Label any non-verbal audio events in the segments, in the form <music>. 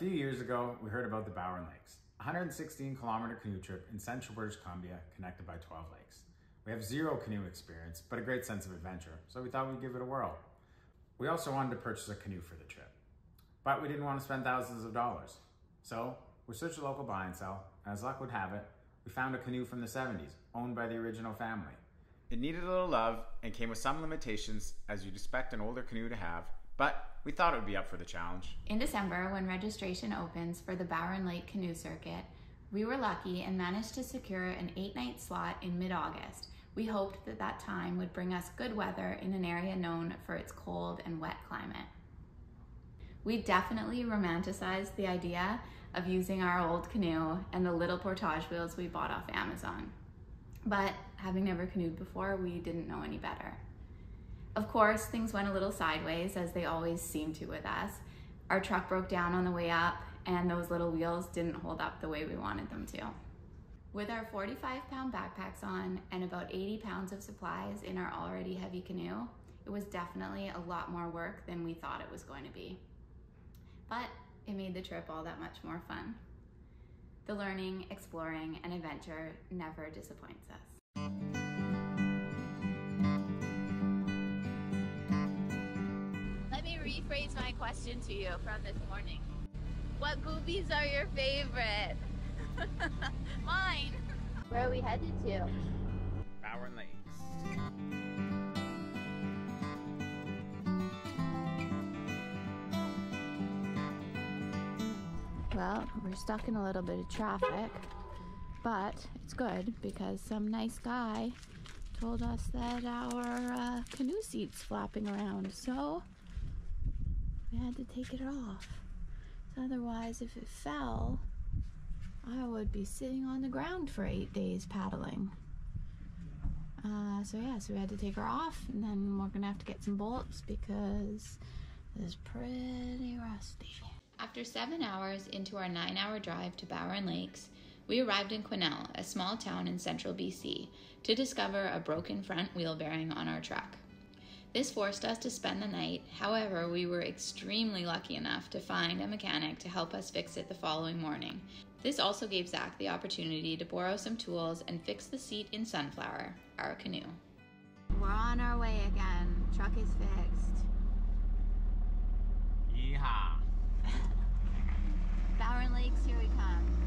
few years ago, we heard about the Bowron Lakes, a 116 kilometer canoe trip in central British Columbia connected by 12 lakes. We have zero canoe experience, but a great sense of adventure, so we thought we'd give it a whirl. We also wanted to purchase a canoe for the trip, but we didn't want to spend thousands of dollars. So we searched a local buy and sell, and as luck would have it, we found a canoe from the 70s, owned by the original family. It needed a little love and came with some limitations, as you'd expect an older canoe to have, but we thought it would be up for the challenge. In December, when registration opens for the Bowron Lake Canoe Circuit, we were lucky and managed to secure an eight night slot in mid August. We hoped that that time would bring us good weather in an area known for its cold and wet climate. We definitely romanticized the idea of using our old canoe and the little portage wheels we bought off Amazon. But having never canoed before, we didn't know any better. Of course, things went a little sideways, as they always seem to with us. Our truck broke down on the way up, and those little wheels didn't hold up the way we wanted them to. With our 45 pound backpacks on and about 80 pounds of supplies in our already heavy canoe, it was definitely a lot more work than we thought it was going to be. But it made the trip all that much more fun. The learning, exploring, and adventure never disappoints us. Rephrase my question to you from this morning. What goobies are your favorite? <laughs> Mine. Where are we headed to? Bowron Lakes. Well, we're stuck in a little bit of traffic, but it's good because some nice guy told us that our uh, canoe seat's flapping around, so we had to take it off. So otherwise, if it fell, I would be sitting on the ground for eight days paddling. Uh, so yeah, so we had to take her off, and then we're gonna have to get some bolts because it's pretty rusty. After seven hours into our nine hour drive to Bowron Lakes, we arrived in Quesnel, a small town in central BC, to discover a broken front wheel bearing on our truck. This forced us to spend the night, however, we were extremely lucky enough to find a mechanic to help us fix it the following morning. This also gave Zach the opportunity to borrow some tools and fix the seat in Sunflower, our canoe. We're on our way again. Truck is fixed. Yeehaw! <laughs> Bowron Lakes, here we come.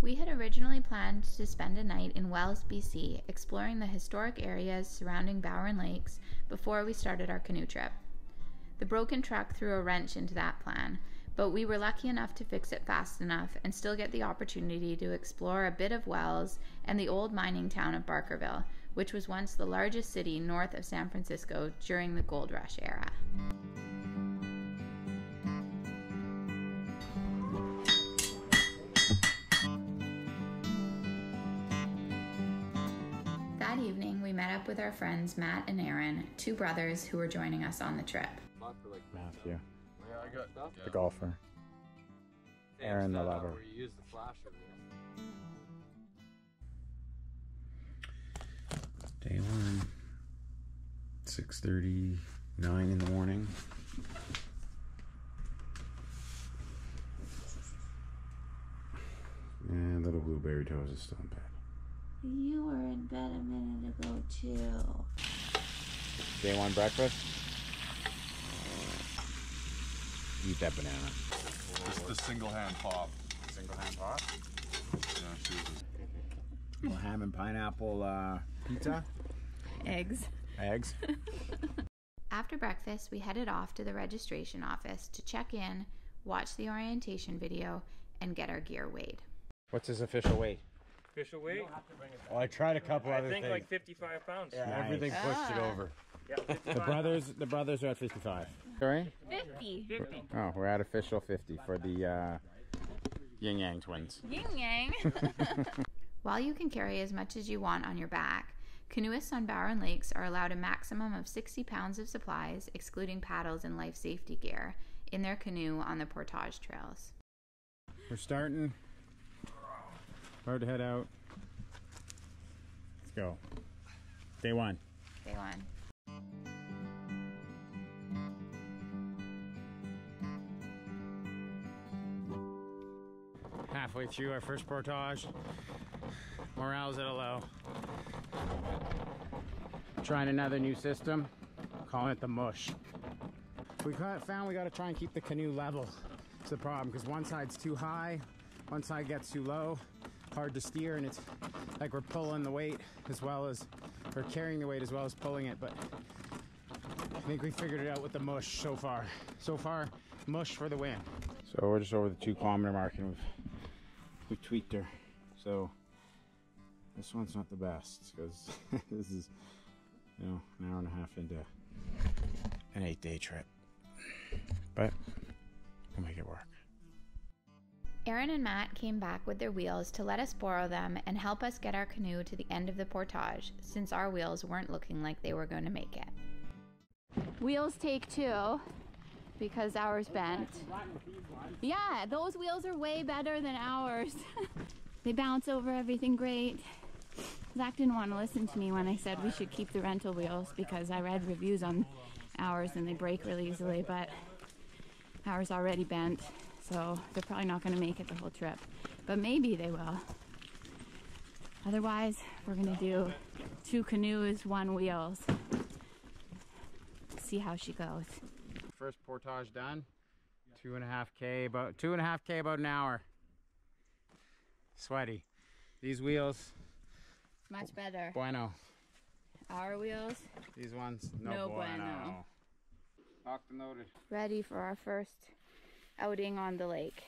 We had originally planned to spend a night in Wells, BC, exploring the historic areas surrounding Bowron Lakes before we started our canoe trip. The broken truck threw a wrench into that plan, but we were lucky enough to fix it fast enough and still get the opportunity to explore a bit of Wells and the old mining town of Barkerville, which was once the largest city north of San Francisco during the gold rush era. That we met up with our friends Matt and Aaron, two brothers who were joining us on the trip. Matthew, Yeah, I got the golfer. Aaron, the lover. Where you use the flasher. Day one. 6.39 in the morning. And little blueberry toes is still in bed. You were in bed a minute ago, too. Day one breakfast. Eat that banana. Just the single hand pop. Single hand pop? Yeah, choose ham and pineapple uh, pizza. Eggs. Eggs. <laughs> After breakfast, we headed off to the registration office to check in, watch the orientation video, and get our gear weighed. What's his official weight? Official weight? Well, I tried a couple I other think things. like 55 pounds. Yeah, everything pushed it over. Yeah, The brothers, the brothers are at 55. Sorry? 50. 50. Oh, we're at official 50 for the uh, Yin Yang twins. Yin yang. <laughs> While you can carry as much as you want on your back, canoeists on Bowron Lakes are allowed a maximum of 60 pounds of supplies, excluding paddles and life safety gear, in their canoe on the portage trails. We're starting. Hard to head out. Let's go. Day one. Day one. halfway through our first portage. Morale's at a low. Trying another new system, calling it the mush. We found we got to try and keep the canoe level. It's the problem because one side's too high, one side gets too low, hard to steer, and it's like we're pulling the weight as well as, or carrying the weight as well as pulling it. But I think we figured it out with the mush so far. So far, mush for the win. So we're just over the two kilometer mark and we've, we've tweaked her. So this one's not the best because <laughs> this is, you know, an hour and a half into an eight day trip. But we'll make it work. Aaron and Matt came back with their wheels to let us borrow them and help us get our canoe to the end of the portage since our wheels weren't looking like they were going to make it. Wheels take two because ours bent. Yeah, those wheels are way better than ours. <laughs> they bounce over everything great. Zach didn't want to listen to me when I said we should keep the rental wheels because I read reviews on ours and they break really easily, but ours already bent, so they're probably not going to make it the whole trip. But maybe they will. Otherwise, we're going to do two canoes, one wheels. See how she goes. First portage done. Two and a half K, about two and a half K about an hour. Sweaty. These wheels, Much better. bueno. Our wheels These ones, no, No bueno. bueno. Locked and loaded. ready for our first outing on the lake.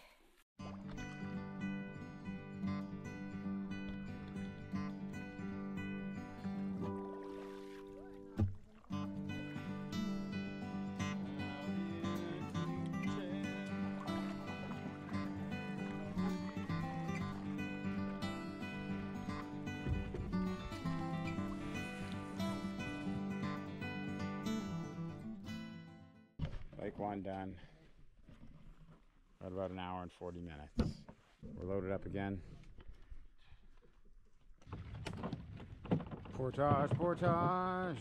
Lake one done. About an hour and 40 minutes. We're loaded up again. Portage, portage.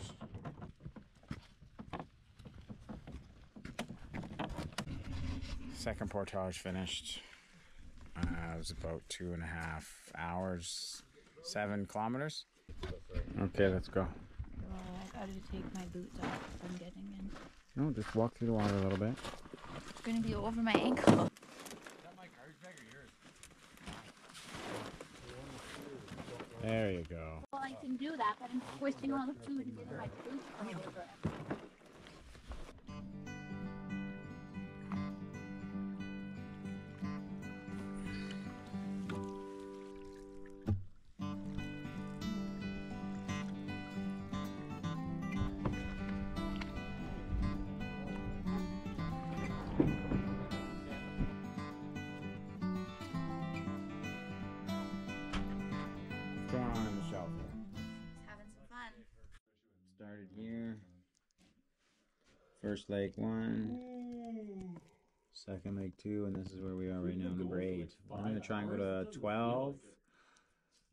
Second portage finished. Uh, it was about two and a half hours, seven kilometers. Okay, let's go. Well, I gotta take my boots off if I'm getting in. No, just walk through the water a little bit. It's gonna be over my ankle. <laughs> There you go. Well, I can do that, but I'm all the food and getting my boots First lake one, second Second lake two, and this is where we are right now, number eight. We're gonna try and go to 12.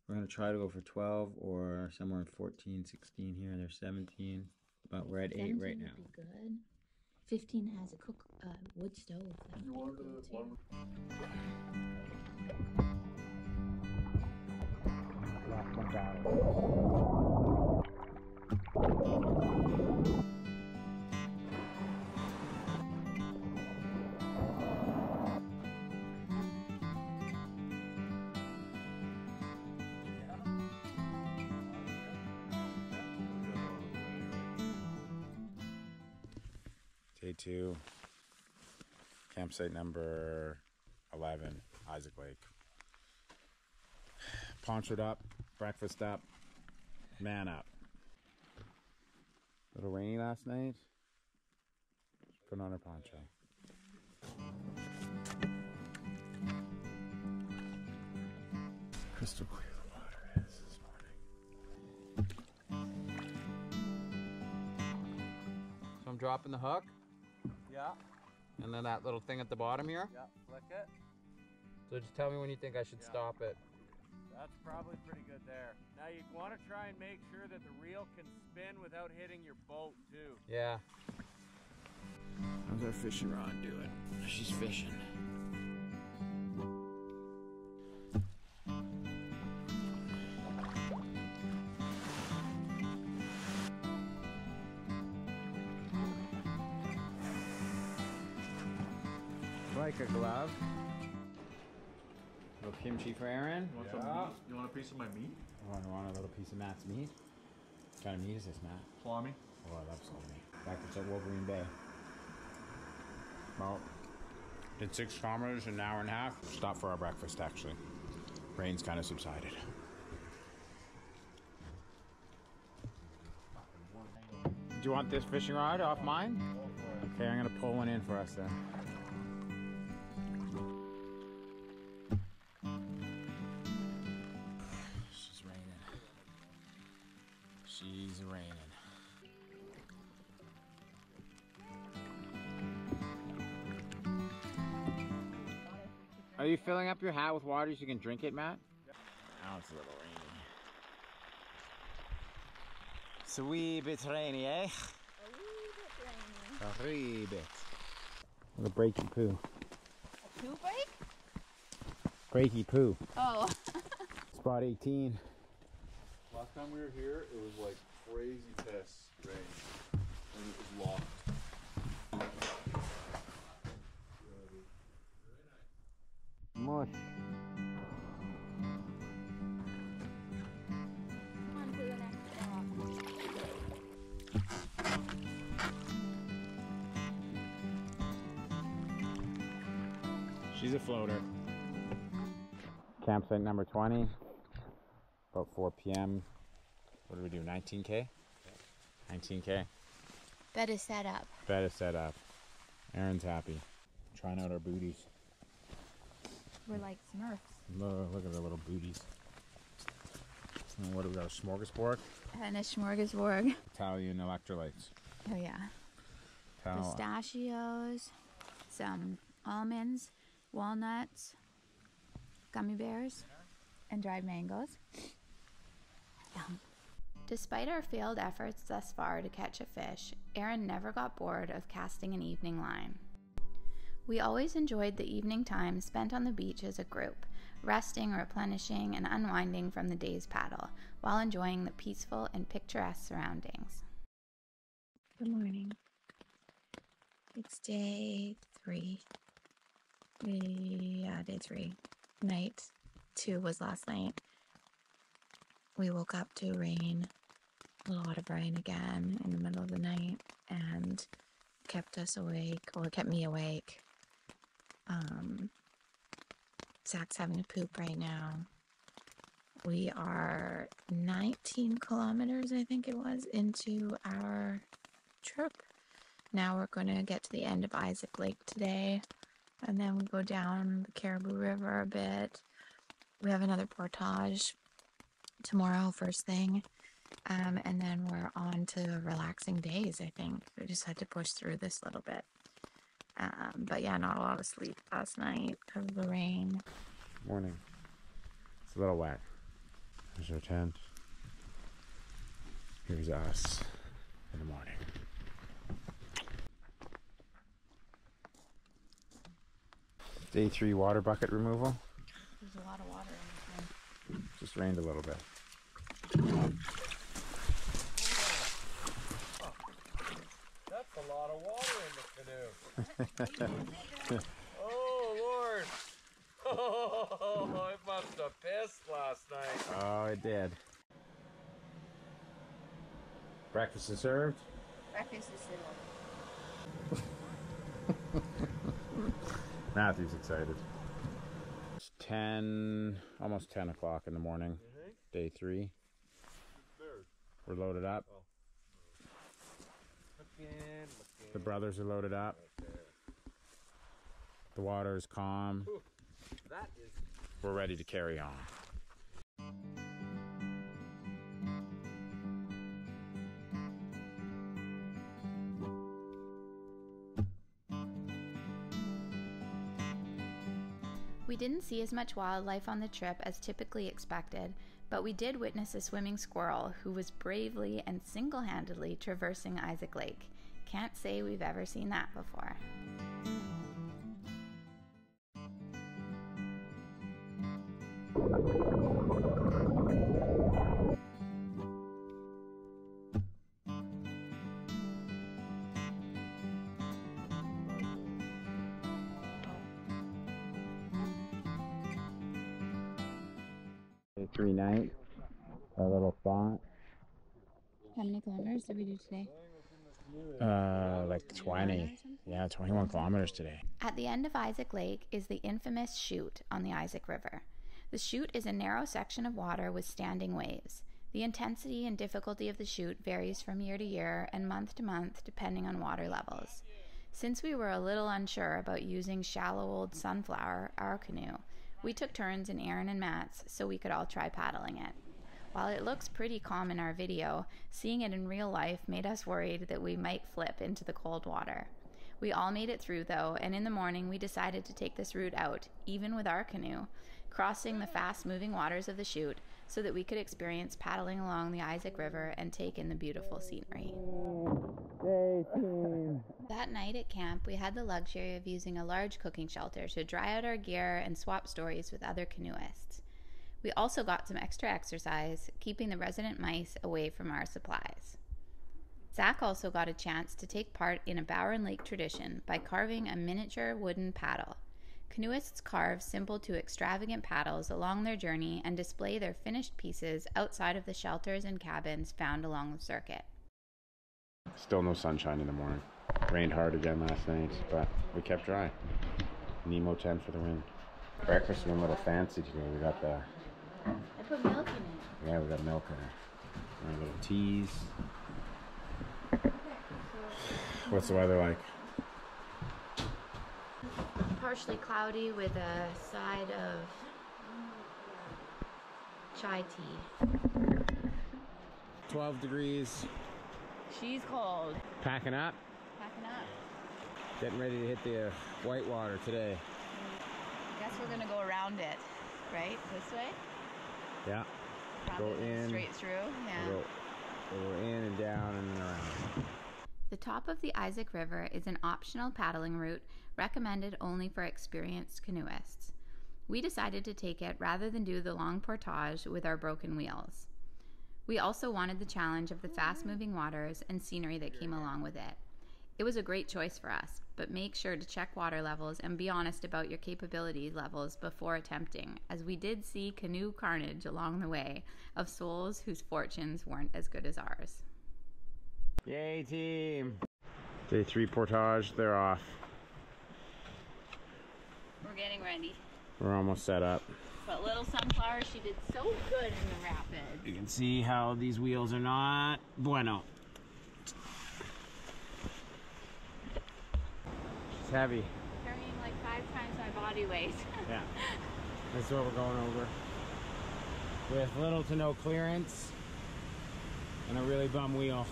We're gonna try to go for 12 or somewhere in 14, 16 here. There's 17, but we're at eight right now. would be good. 15 has a cook uh, wood stove. That would be two, campsite number 11, Isaac Lake. Ponchoed up, breakfast up, man up. little rainy last night. Put on her poncho. Crystal clear the water is this morning. So I'm dropping the hook, Yeah, and then that little thing at the bottom here. yeah, flick it. So just tell me when you think I should Yeah. stop it. That's probably pretty good there. Now you want to try and make sure that the reel can spin without hitting your boat too. Yeah. How's our fishing rod doing? She's fishing. Like a glove. A Little kimchi for Aaron. You want, some meat? you want a piece of my meat? Oh, I want a little piece of Matt's meat. What kind of meat is this, Matt? Salami? Oh, I love salami. Back to Wolverine Bay. Well, did six kilometers in an hour and a half. Stopped for our breakfast, actually. Rain's kind of subsided. Do you want this fishing rod off mine? Okay, I'm gonna pull one in for us then. Up your hat with water so you can drink it, Matt? Now it's a little rainy. It's a wee bit rainy, eh? A wee bit. Little breaky poo. Two break? Breaky poo. Oh. <laughs> Spot 18. Last time we were here, it was like crazy piss rain. And it was locked. Mush. On to the next stop. She's a floater. Campsite number 20. About 4 p.m. What do we do? 19K? 19K. Bed is set up. Bed is set up. Aaron's happy. Trying out our booties. We're like Smurfs. Look, look at our little booties. And what do we got? A smorgasbord? And a smorgasbord. Italian electrolytes. Oh yeah. Ital- Pistachios, some almonds, walnuts, gummy bears, and dried mangoes. Yum. Despite our failed efforts thus far to catch a fish, Aaron never got bored of casting an evening line. We always enjoyed the evening time spent on the beach as a group, resting, replenishing, and unwinding from the day's paddle, while enjoying the peaceful and picturesque surroundings. Good morning. It's day three. Yeah, day three. Night two was last night. We woke up to rain, a lot of rain again in the middle of the night, and kept us awake, or kept me awake. Um, Zach's having a poop right now. We are 19 kilometers, I think it was, into our trip. Now we're going to get to the end of Isaac Lake today, and then we go down the Cariboo River a bit. We have another portage tomorrow, first thing, um, and then we're on to relaxing days. I think we just had to push through this little bit. Um, but yeah, not a lot of sleep last night because of the rain. Morning. It's a little wet. There's our tent. Here's us in the morning. Day three water bucket removal. There's a lot of water in this one. Just rained a little bit. That's a lot of water in the canoe. Oh, Lord. <laughs> Oh, it must have pissed last night. Oh, it did. Breakfast is served. Breakfast is served. <laughs> Matthew's excited. It's 10, almost 10 o'clock in the morning. Day three. We're loaded up. Oh. Looking, looking. The brothers are loaded up. The water is calm. That is We're ready to carry on. We didn't see as much wildlife on the trip as typically expected, but we did witness a swimming squirrel who was bravely and single handedly traversing Isaac Lake. Can't say we've ever seen that before. 21 kilometers today. At the end of Isaac Lake is the infamous chute on the Isaac River. The chute is a narrow section of water with standing waves. The intensity and difficulty of the chute varies from year to year and month to month depending on water levels. Since we were a little unsure about using shallow old Sunflower, our canoe, we took turns in Aaron and Matt's so we could all try paddling it. While it looks pretty calm in our video, seeing it in real life made us worried that we might flip into the cold water. We all made it through though, and in the morning we decided to take this route out, even with our canoe, crossing the fast moving waters of the chute so that we could experience paddling along the Isaac River and take in the beautiful scenery. That night at camp, we had the luxury of using a large cooking shelter to dry out our gear and swap stories with other canoeists. We also got some extra exercise, keeping the resident mice away from our supplies. Zach also got a chance to take part in a Bowron Lake tradition by carving a miniature wooden paddle. Canoeists carve simple to extravagant paddles along their journey and display their finished pieces outside of the shelters and cabins found along the circuit. Still no sunshine in the morning. Rained hard again last night, but we kept dry. Nemo 10 for the win. Breakfast went a little fancy today. We got the, I put milk in it. yeah, we got milk in it. Our little teas. What's the weather like? Partially cloudy with a side of chai tea. 12 degrees. She's cold. Packing up. Packing up. Getting ready to hit the uh, whitewater today. I Guess we're gonna go around it, right? This way? Yeah. Rather than in. Straight through? Yeah. We'll go, we'll go in and down and then around. The top of the Isaac River is an optional paddling route recommended only for experienced canoeists. We decided to take it rather than do the long portage with our broken wheels. We also wanted the challenge of the fast moving waters and scenery that came along with it. It was a great choice for us, but make sure to check water levels and be honest about your capability levels before attempting, as we did see canoe carnage along the way of souls whose fortunes weren't as good as ours. Yay, team! Day three portage, they're off. We're getting ready. We're almost set up. But little sunflower, she did so good in the rapids. You can see how these wheels are not bueno. It's heavy. Carrying like five times my body weight. <laughs> Yeah. That's what we're going over. With little to no clearance and a really bum wheel.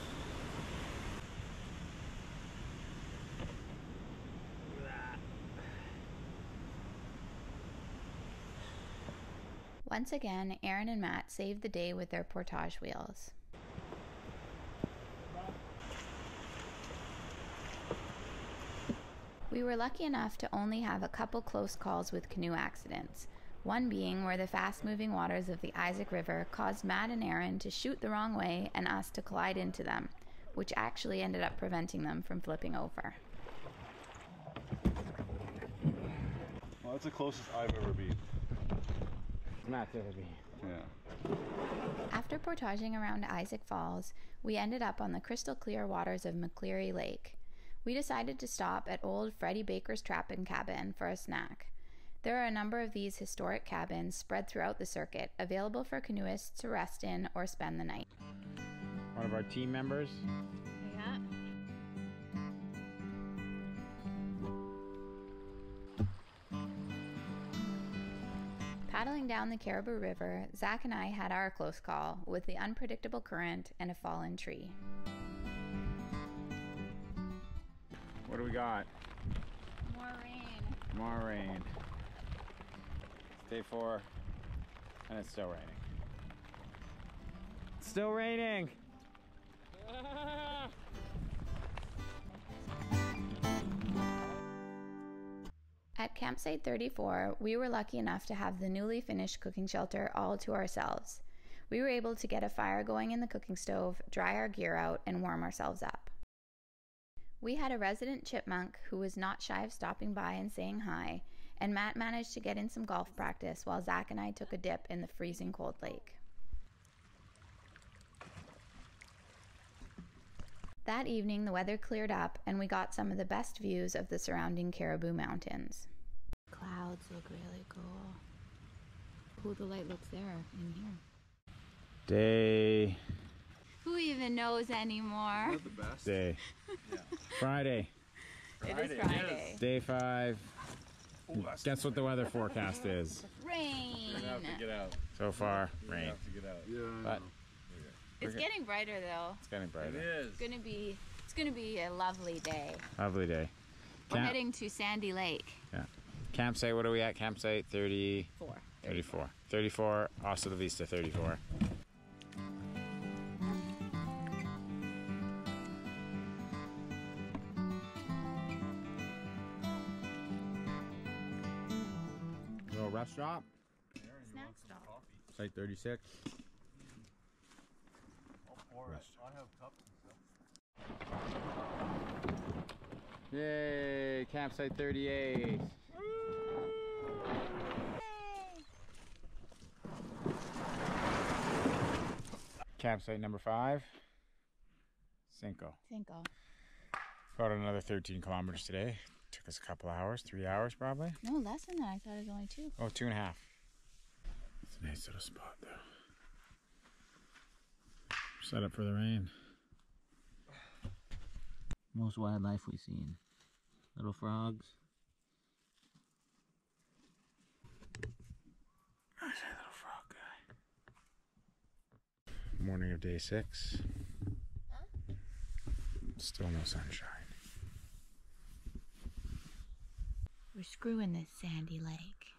Once again, Aaron and Matt saved the day with their portage wheels. We were lucky enough to only have a couple close calls with canoe accidents. One being where the fast moving waters of the Isaac River caused Matt and Aaron to shoot the wrong way and us to collide into them, which actually ended up preventing them from flipping over. Well, that's the closest I've ever been. Not heavy. Yeah. After portaging around Isaac Falls, we ended up on the crystal clear waters of McCleary Lake. We decided to stop at old Freddie Baker's Trapping Cabin for a snack. There are a number of these historic cabins spread throughout the circuit, available for canoeists to rest in or spend the night. One of our team members. Paddling down the Cariboo River, Zach and I had our close call with the unpredictable current and a fallen tree. What do we got? More rain. More rain. It's Day four, and it's still raining. It's still raining. <laughs> At Campsite 34, we were lucky enough to have the newly finished cooking shelter all to ourselves. We were able to get a fire going in the cooking stove, dry our gear out, and warm ourselves up. We had a resident chipmunk who was not shy of stopping by and saying hi, and Matt managed to get in some golf practice while Zach and I took a dip in the freezing cold lake. That evening, the weather cleared up and we got some of the best views of the surrounding Cariboo Mountains. Clouds look really cool. Cool the light looks there in here. Day, Who even knows anymore? Not the best. day. Friday, It is Friday. day five. Guess what the weather forecast <laughs> is? Rain! You're gonna have to get out. So far, You're rain. have to get out. Yeah, I But know. It's getting brighter though. it's getting brighter. is. It's gonna be it's gonna be a lovely day. Lovely day. We're Camp- heading to Sandy Lake. Campsite, what are we at? Campsite 30, Four. 34. 34, Asta La Vista 34. Little rest stop, Snack stop. site 36. I'll pour. I have cups and stuff. Yay, campsite 38. Campsite number five, Cinco. Cinco. About another 13 kilometers today. Took us a couple hours, three hours probably. No, less than that. I thought it was only two. Oh, two and a half. It's a nice little spot though. Set up for the rain. Most wildlife we've seen. Little frogs. Nice little frog guy. Morning of day six. Still no sunshine. We're screwing this sandy lake.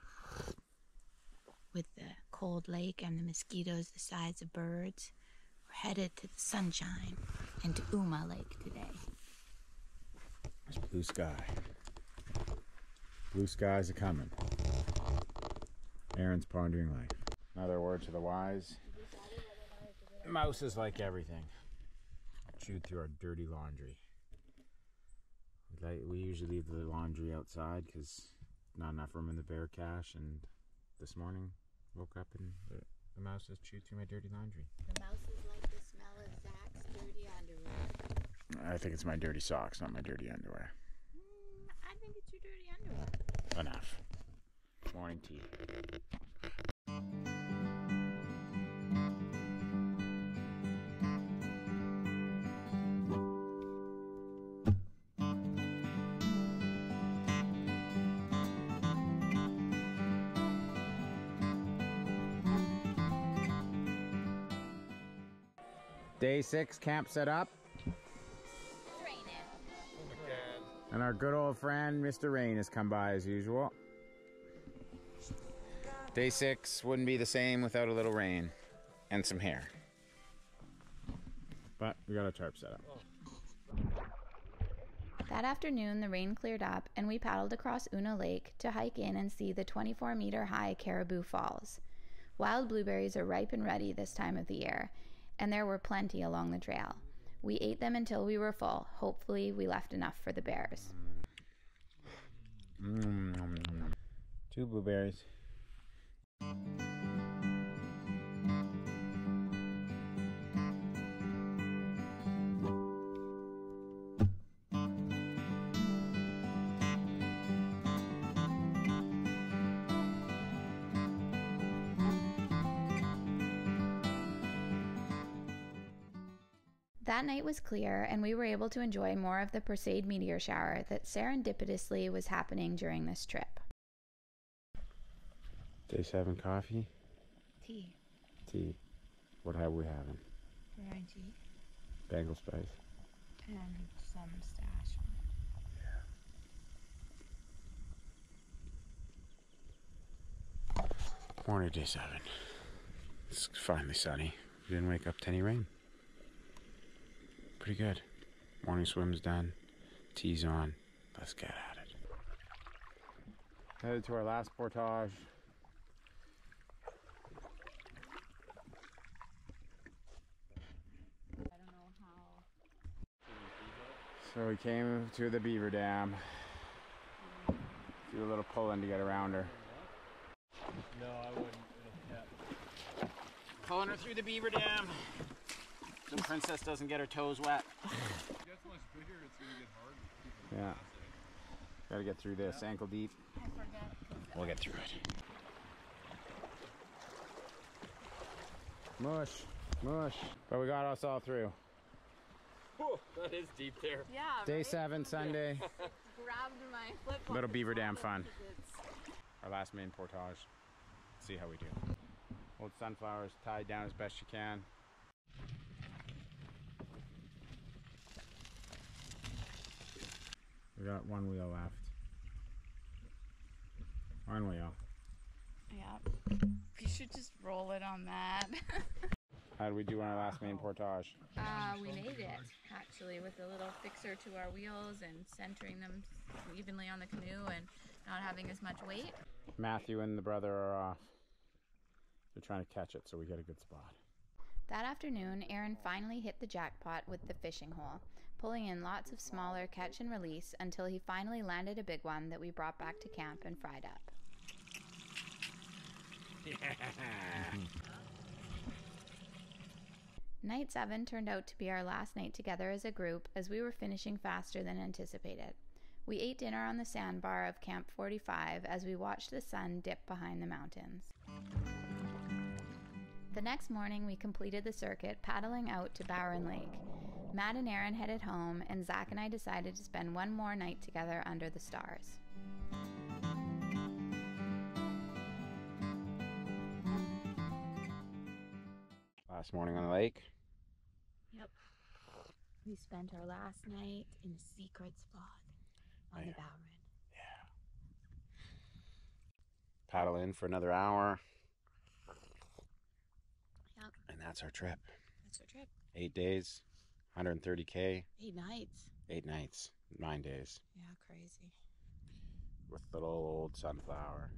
With the cold lake and the mosquitoes the size of birds, we're headed to the sunshine and to Unna Lake today. There's blue sky. Blue skies are coming. Aaron's pondering life. Another word to the wise. Mouse is like everything. Chewed through our dirty laundry. We usually leave the laundry outside because not enough room in the bear cache. And this morning, woke up and the, the mouse has chewed through my dirty laundry. The mouses like the smell of Zach's dirty underwear. I think it's my dirty socks, not my dirty underwear. Mm, I think it's your dirty underwear. Enough. Morning tea. Day six, camp set up, It's oh and our good old friend Mr. Rain has come by as usual. Day six wouldn't be the same without a little rain and some hair. But we got a tarp set up. That afternoon, the rain cleared up and we paddled across Unna Lake to hike in and see the 24 meter high Cariboo Falls. Wild blueberries are ripe and ready this time of the year, and there were plenty along the trail. We ate them until we were full. Hopefully, we left enough for the bears. Mm. Two blueberries. That night was clear, and we were able to enjoy more of the Perseid meteor shower that serendipitously was happening during this trip. Day seven coffee, Tea. tea. What have we having? Variety. Bengal spice. And some stash. Morning, day seven. It's finally sunny. We didn't wake up to any rain. Pretty good. Morning swim's done. Tea's on. Let's get at it. Headed to our last portage. I don't know how. So we came to the beaver dam. Do a little pulling to get around her. No, I wouldn't. It'll. Pulling her through the beaver dam. The Princess doesn't get her toes wet. Gets much bigger, it's gonna get hard to keep it Yeah. passing. Gotta get through this ankle deep. We'll get through it. Mush, mush. But we got us all through. Whew, that is deep there. Yeah. Day seven, Sunday. <laughs> Grabbed my flip Little beaver dam fun. Our last main portage. See how we do. Old sunflowers tied down as best you can. We got one wheel left. One wheel. Yeah. We should just roll it on that. <laughs> How did we do on our last main portage? Uh, we made it actually with a little fixer to our wheels and centering them evenly on the canoe and not having as much weight. Matthew and the brother are off. They're trying to catch it, so we get a good spot. That afternoon, Aaron finally hit the jackpot with the fishing hole, pulling in lots of smaller catch and release until he finally landed a big one that we brought back to camp and fried up. <laughs> Night 7 turned out to be our last night together as a group as we were finishing faster than anticipated. We ate dinner on the sandbar of Camp 45 as we watched the sun dip behind the mountains. The next morning, we completed the circuit paddling out to Bowron Lake. Matt and Aaron headed home, and Zach and I decided to spend one more night together under the stars. Last morning on the lake. We spent our last night in a secret spot on the Yeah. Bowron. Paddle in for another hour. Yep. And that's our trip. That's our trip. Eight days, 130k, Eight nights. eight nights, nine days Yeah, crazy. with little old sunflower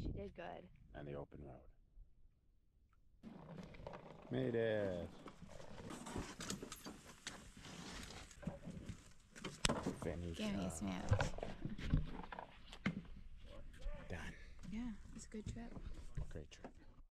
She did good. and the open road. Made it. Finish a uh, up. Done. Yeah, it's a good trip. Great trip.